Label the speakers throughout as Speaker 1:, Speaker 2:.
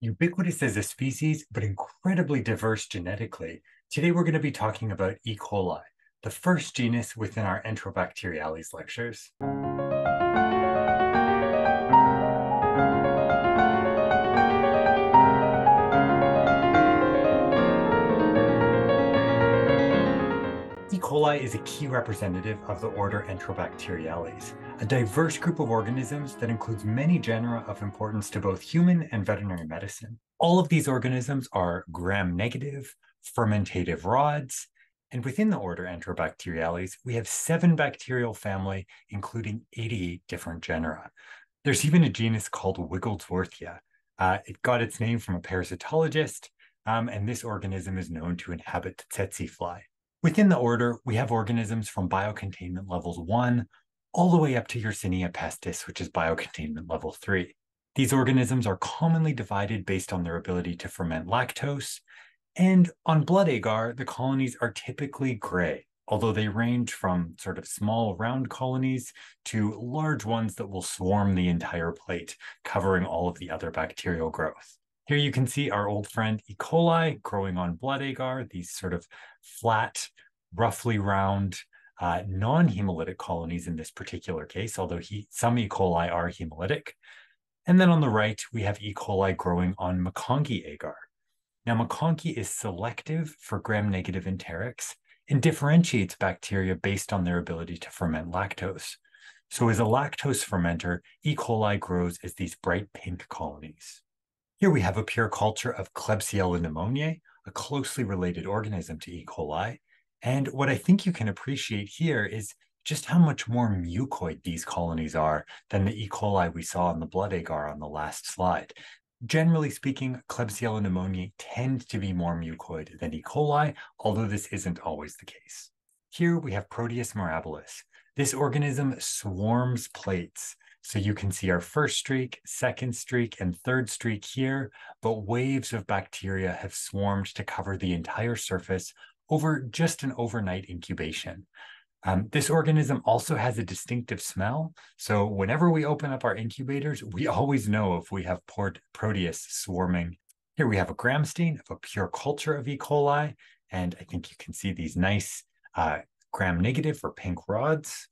Speaker 1: Ubiquitous as a species, but incredibly diverse genetically, today we're going to be talking about E. coli, the first genus within our Enterobacteriales lectures. Coli is a key representative of the order Enterobacteriales, a diverse group of organisms that includes many genera of importance to both human and veterinary medicine. All of these organisms are gram-negative, fermentative rods, and within the order Enterobacteriales, we have seven bacterial family, including 88 different genera. There's even a genus called Wigglesworthia. Uh, it got its name from a parasitologist, um, and this organism is known to inhabit tsetse fly. Within the order, we have organisms from biocontainment levels 1 all the way up to Yersinia pestis, which is biocontainment level 3. These organisms are commonly divided based on their ability to ferment lactose, and on blood agar, the colonies are typically gray, although they range from sort of small round colonies to large ones that will swarm the entire plate, covering all of the other bacterial growth. Here you can see our old friend E. coli growing on blood agar, these sort of flat, roughly round, uh, non-hemolytic colonies in this particular case, although he, some E. coli are hemolytic. And then on the right, we have E. coli growing on MacConkey agar. Now, MacConkey is selective for gram-negative enterics and differentiates bacteria based on their ability to ferment lactose. So as a lactose fermenter, E. coli grows as these bright pink colonies. Here we have a pure culture of Klebsiella pneumoniae, a closely related organism to E. coli. And what I think you can appreciate here is just how much more mucoid these colonies are than the E. coli we saw in the blood agar on the last slide. Generally speaking, Klebsiella pneumoniae tend to be more mucoid than E. coli, although this isn't always the case. Here we have Proteus mirabilis. This organism swarms plates. So you can see our first streak, second streak, and third streak here, but waves of bacteria have swarmed to cover the entire surface over just an overnight incubation. Um, this organism also has a distinctive smell. So whenever we open up our incubators, we always know if we have port Proteus swarming. Here we have a gram stain of a pure culture of E. coli. And I think you can see these nice uh, gram negative or pink rods.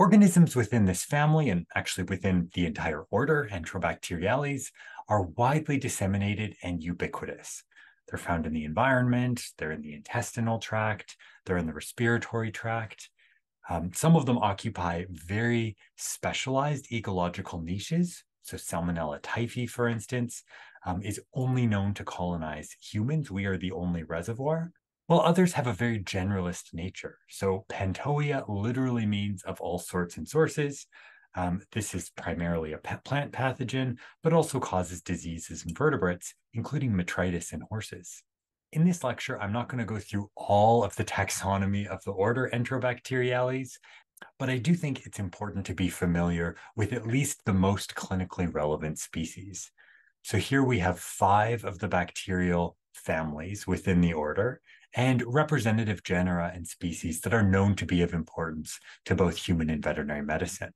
Speaker 1: Organisms within this family, and actually within the entire order, Enterobacteriales, are widely disseminated and ubiquitous. They're found in the environment, they're in the intestinal tract, they're in the respiratory tract. Um, some of them occupy very specialized ecological niches. So Salmonella typhi, for instance, um, is only known to colonize humans. We are the only reservoir while others have a very generalist nature. So Pantoia literally means of all sorts and sources. Um, this is primarily a plant pathogen, but also causes diseases in vertebrates, including metritis in horses. In this lecture, I'm not going to go through all of the taxonomy of the order Enterobacteriales, but I do think it's important to be familiar with at least the most clinically relevant species. So here we have five of the bacterial families within the order, and representative genera and species that are known to be of importance to both human and veterinary medicine.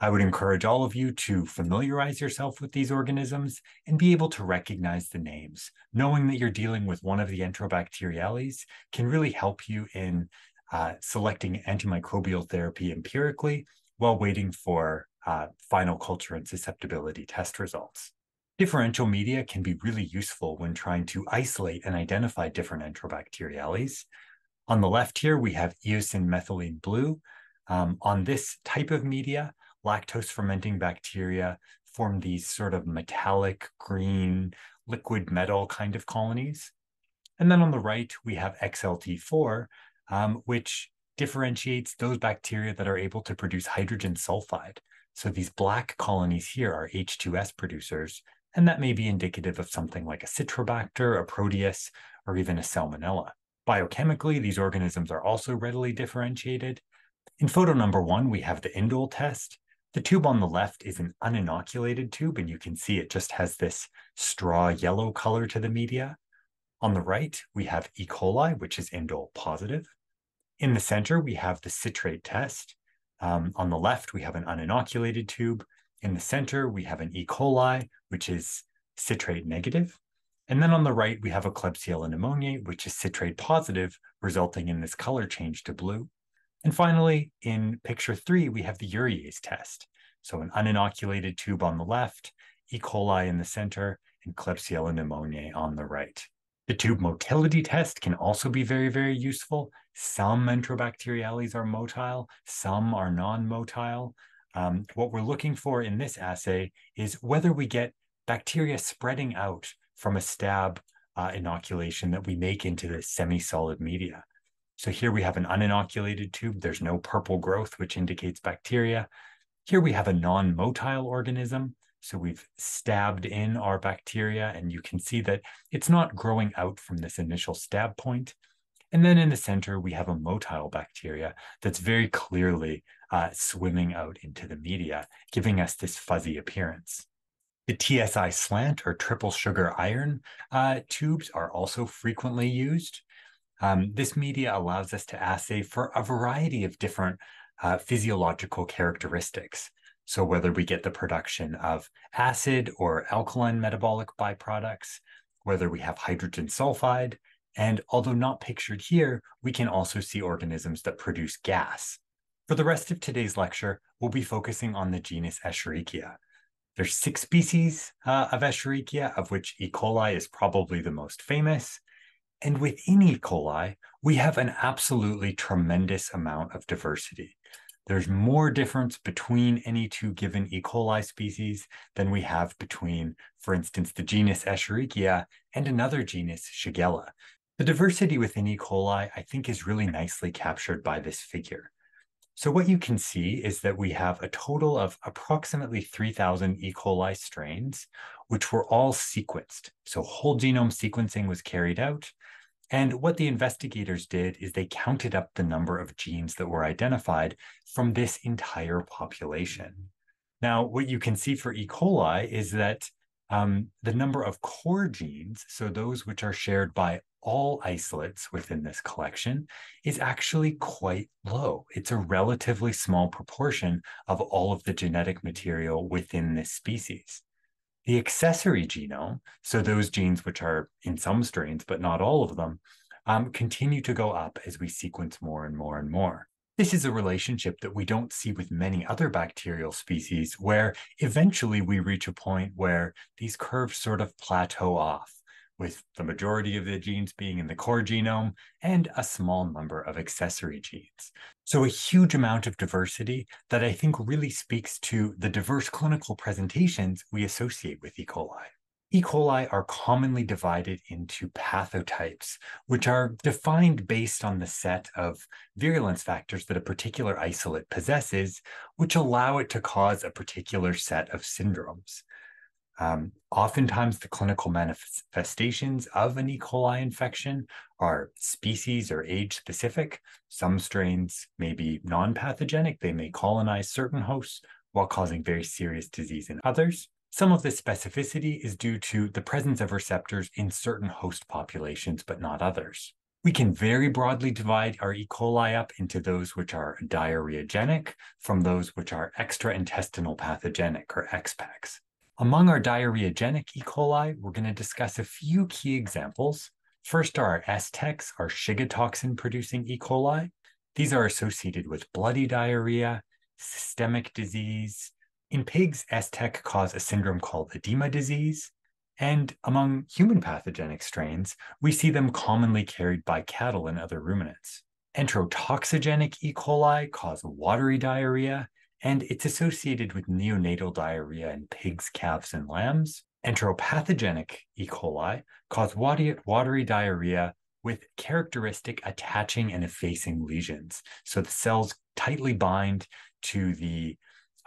Speaker 1: I would encourage all of you to familiarize yourself with these organisms and be able to recognize the names. Knowing that you're dealing with one of the Enterobacteriales can really help you in uh, selecting antimicrobial therapy empirically while waiting for uh, final culture and susceptibility test results. Differential media can be really useful when trying to isolate and identify different enterobacteriales. On the left here, we have eosin methylene blue. Um, on this type of media, lactose fermenting bacteria form these sort of metallic green liquid metal kind of colonies. And then on the right, we have XLT4, um, which differentiates those bacteria that are able to produce hydrogen sulfide. So these black colonies here are H2S producers, and that may be indicative of something like a Citrobacter, a Proteus, or even a Salmonella. Biochemically, these organisms are also readily differentiated. In photo number one, we have the indole test. The tube on the left is an uninoculated tube, and you can see it just has this straw yellow color to the media. On the right, we have E. coli, which is indole positive. In the center, we have the citrate test. Um, on the left, we have an uninoculated tube. In the center, we have an E. coli, which is citrate negative. And then on the right, we have a Klebsiella pneumoniae, which is citrate positive, resulting in this color change to blue. And finally, in picture three, we have the urease test. So an uninoculated tube on the left, E. coli in the center, and Klebsiella pneumoniae on the right. The tube motility test can also be very, very useful. Some enterobacteriales are motile, some are non-motile. Um, what we're looking for in this assay is whether we get bacteria spreading out from a stab uh, inoculation that we make into the semi-solid media. So here we have an uninoculated tube. There's no purple growth, which indicates bacteria. Here we have a non-motile organism. So we've stabbed in our bacteria and you can see that it's not growing out from this initial stab point. And then in the center, we have a motile bacteria that's very clearly uh, swimming out into the media, giving us this fuzzy appearance. The TSI slant or triple sugar iron uh, tubes are also frequently used. Um, this media allows us to assay for a variety of different uh, physiological characteristics. So whether we get the production of acid or alkaline metabolic byproducts, whether we have hydrogen sulfide, and although not pictured here, we can also see organisms that produce gas. For the rest of today's lecture, we'll be focusing on the genus Escherichia. There's six species uh, of Escherichia, of which E. coli is probably the most famous. And within E. coli, we have an absolutely tremendous amount of diversity. There's more difference between any two given E. coli species than we have between, for instance, the genus Escherichia and another genus, Shigella. The diversity within E. coli, I think, is really nicely captured by this figure. So what you can see is that we have a total of approximately 3,000 E. coli strains, which were all sequenced. So whole genome sequencing was carried out, and what the investigators did is they counted up the number of genes that were identified from this entire population. Now, what you can see for E. coli is that um, the number of core genes, so those which are shared by all isolates within this collection, is actually quite low. It's a relatively small proportion of all of the genetic material within this species. The accessory genome, so those genes which are in some strains, but not all of them, um, continue to go up as we sequence more and more and more. This is a relationship that we don't see with many other bacterial species, where eventually we reach a point where these curves sort of plateau off with the majority of the genes being in the core genome and a small number of accessory genes. So a huge amount of diversity that I think really speaks to the diverse clinical presentations we associate with E. coli. E. coli are commonly divided into pathotypes, which are defined based on the set of virulence factors that a particular isolate possesses, which allow it to cause a particular set of syndromes. Um, oftentimes, the clinical manifestations of an E. coli infection are species or age specific. Some strains may be non pathogenic, they may colonize certain hosts while causing very serious disease in others. Some of this specificity is due to the presence of receptors in certain host populations, but not others. We can very broadly divide our E. coli up into those which are diarrheagenic from those which are extraintestinal pathogenic or XPACs. Among our diarrheagenic E. coli, we're going to discuss a few key examples. First are our STECs, our Shiga toxin producing E. coli. These are associated with bloody diarrhea, systemic disease. In pigs, STEC cause a syndrome called edema disease. And among human pathogenic strains, we see them commonly carried by cattle and other ruminants. Enterotoxigenic E. coli cause watery diarrhea, and it's associated with neonatal diarrhea in pigs, calves, and lambs. Enteropathogenic E. coli cause watery diarrhea with characteristic attaching and effacing lesions. So the cells tightly bind to the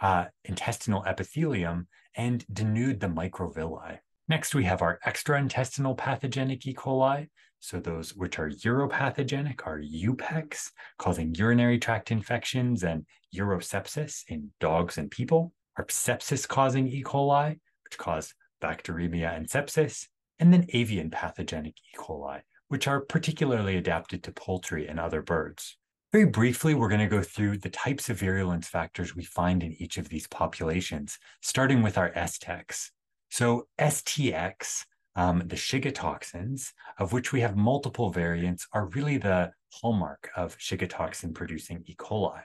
Speaker 1: uh, intestinal epithelium and denude the microvilli. Next, we have our extraintestinal pathogenic E. coli. So those which are uropathogenic are UPECs, causing urinary tract infections and urosepsis in dogs and people, are sepsis causing E. coli, which cause bacteremia and sepsis, and then avian pathogenic E. coli, which are particularly adapted to poultry and other birds. Very briefly, we're going to go through the types of virulence factors we find in each of these populations, starting with our STECs. So STX, um, the Shiga toxins, of which we have multiple variants, are really the hallmark of Shiga toxin producing E. coli.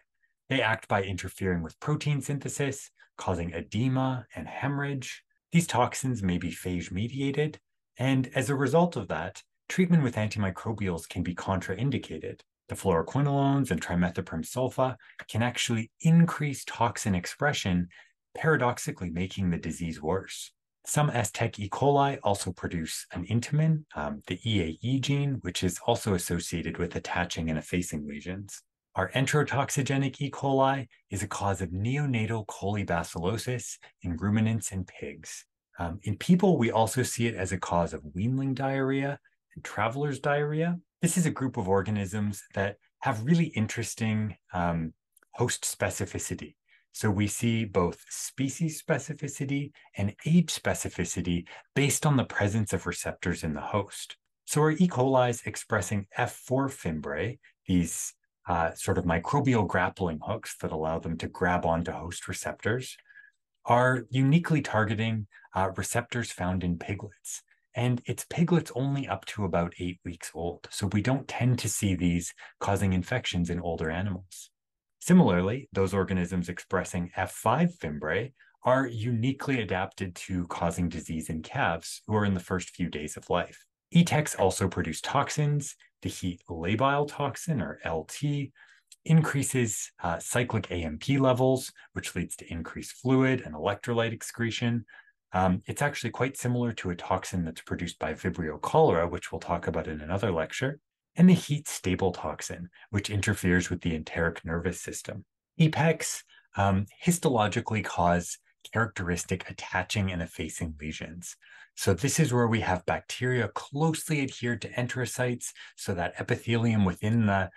Speaker 1: They act by interfering with protein synthesis, causing edema and hemorrhage. These toxins may be phage mediated, and as a result of that, treatment with antimicrobials can be contraindicated. The fluoroquinolones and trimethoprim sulfa can actually increase toxin expression, paradoxically making the disease worse. Some STEC E. coli also produce an intamin, um, the EAE gene, which is also associated with attaching and effacing lesions. Our enterotoxigenic E. coli is a cause of neonatal colibacillosis in ruminants and pigs. Um, in people, we also see it as a cause of weanling diarrhea and traveler's diarrhea. This is a group of organisms that have really interesting um, host specificity. So we see both species specificity and age specificity based on the presence of receptors in the host. So our E. coli expressing F4 fimbriae, these uh, sort of microbial grappling hooks that allow them to grab onto host receptors, are uniquely targeting uh, receptors found in piglets. And it's piglets only up to about eight weeks old. So we don't tend to see these causing infections in older animals. Similarly, those organisms expressing F5 fimbriae are uniquely adapted to causing disease in calves who are in the first few days of life. ETEX also produce toxins. The heat labile toxin, or LT, increases uh, cyclic AMP levels, which leads to increased fluid and electrolyte excretion, um, it's actually quite similar to a toxin that's produced by Vibrio cholera, which we'll talk about in another lecture, and the heat stable toxin, which interferes with the enteric nervous system. EPECs um, histologically cause characteristic attaching and effacing lesions. So this is where we have bacteria closely adhered to enterocytes, so that epithelium within the,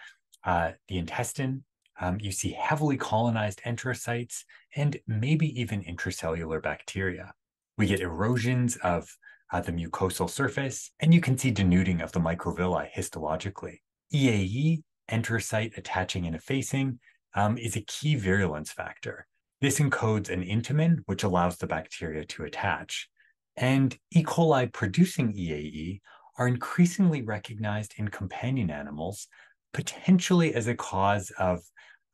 Speaker 1: uh, the intestine. Um, you see heavily colonized enterocytes and maybe even intracellular bacteria. We get erosions of uh, the mucosal surface, and you can see denuding of the microvilli histologically. EAE, enterocyte attaching and effacing, um, is a key virulence factor. This encodes an intamin, which allows the bacteria to attach. And E. coli producing EAE are increasingly recognized in companion animals, potentially as a cause of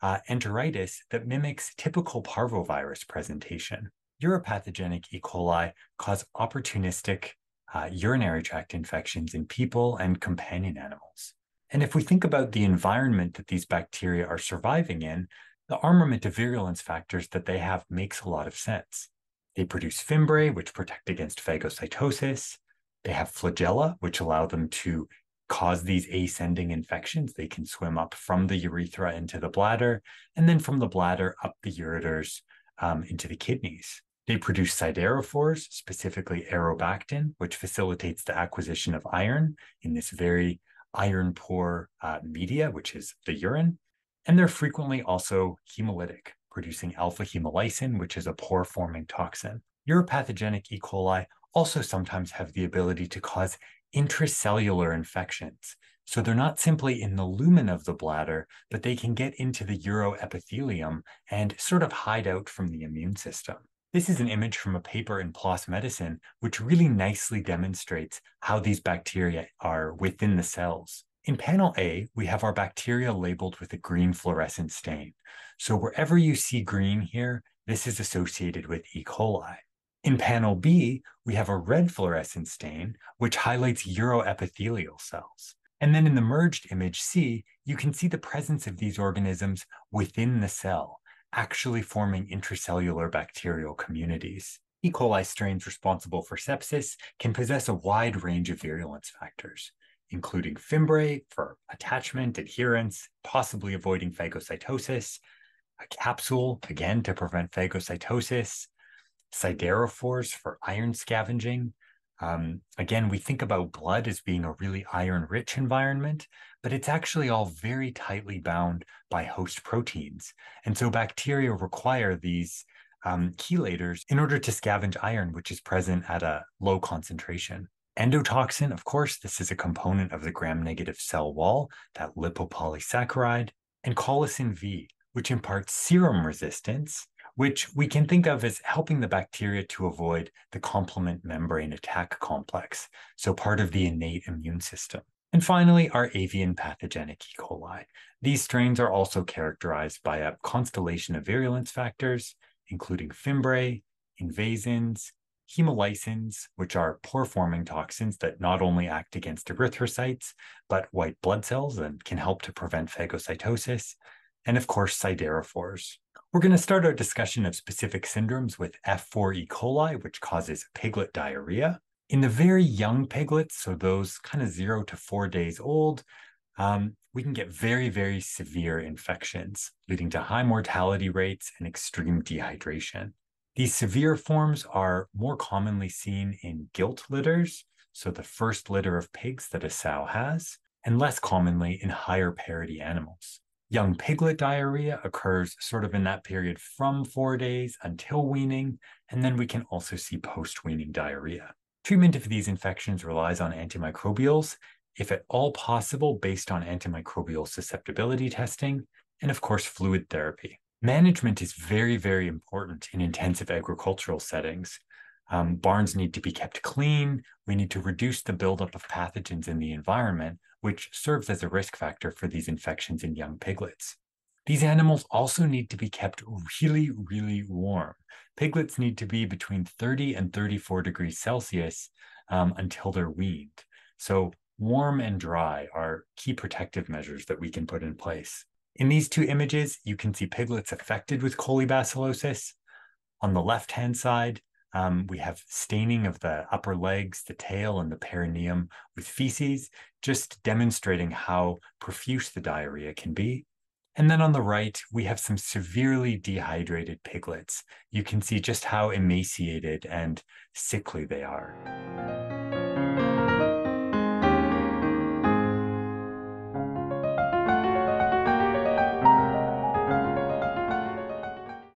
Speaker 1: uh, enteritis that mimics typical parvovirus presentation uropathogenic E. coli cause opportunistic uh, urinary tract infections in people and companion animals. And if we think about the environment that these bacteria are surviving in, the armament of virulence factors that they have makes a lot of sense. They produce fimbriae, which protect against phagocytosis. They have flagella, which allow them to cause these ascending infections. They can swim up from the urethra into the bladder, and then from the bladder up the ureters um, into the kidneys. They produce siderophores, specifically aerobactin, which facilitates the acquisition of iron in this very iron poor uh, media, which is the urine. And they're frequently also hemolytic, producing alpha hemolysin, which is a pore forming toxin. Uropathogenic E. coli also sometimes have the ability to cause intracellular infections. So they're not simply in the lumen of the bladder, but they can get into the uroepithelium and sort of hide out from the immune system. This is an image from a paper in PLOS Medicine, which really nicely demonstrates how these bacteria are within the cells. In panel A, we have our bacteria labeled with a green fluorescent stain. So wherever you see green here, this is associated with E. coli. In panel B, we have a red fluorescent stain, which highlights uroepithelial cells. And then in the merged image C, you can see the presence of these organisms within the cell actually forming intracellular bacterial communities. E. coli strains responsible for sepsis can possess a wide range of virulence factors, including fimbriae for attachment, adherence, possibly avoiding phagocytosis, a capsule, again, to prevent phagocytosis, siderophores for iron scavenging, um, again, we think about blood as being a really iron rich environment, but it's actually all very tightly bound by host proteins. And so bacteria require these um, chelators in order to scavenge iron, which is present at a low concentration. Endotoxin, of course, this is a component of the gram negative cell wall, that lipopolysaccharide, and colicin V, which imparts serum resistance which we can think of as helping the bacteria to avoid the complement membrane attack complex, so part of the innate immune system. And finally, our avian pathogenic E. coli. These strains are also characterized by a constellation of virulence factors, including fimbriae, invasins, hemolysins, which are pore-forming toxins that not only act against erythrocytes, but white blood cells and can help to prevent phagocytosis, and of course, siderophores. We're going to start our discussion of specific syndromes with F4 E. coli, which causes piglet diarrhea. In the very young piglets, so those kind of zero to four days old, um, we can get very, very severe infections, leading to high mortality rates and extreme dehydration. These severe forms are more commonly seen in gilt litters, so the first litter of pigs that a sow has, and less commonly in higher parity animals. Young piglet diarrhea occurs sort of in that period from four days until weaning, and then we can also see post weaning diarrhea. Treatment of these infections relies on antimicrobials, if at all possible, based on antimicrobial susceptibility testing, and of course, fluid therapy. Management is very, very important in intensive agricultural settings. Um, barns need to be kept clean. We need to reduce the buildup of pathogens in the environment, which serves as a risk factor for these infections in young piglets. These animals also need to be kept really, really warm. Piglets need to be between 30 and 34 degrees Celsius um, until they're weaned. So, warm and dry are key protective measures that we can put in place. In these two images, you can see piglets affected with colibacillosis. On the left-hand side, um, we have staining of the upper legs, the tail, and the perineum with feces, just demonstrating how profuse the diarrhea can be. And then on the right, we have some severely dehydrated piglets. You can see just how emaciated and sickly they are.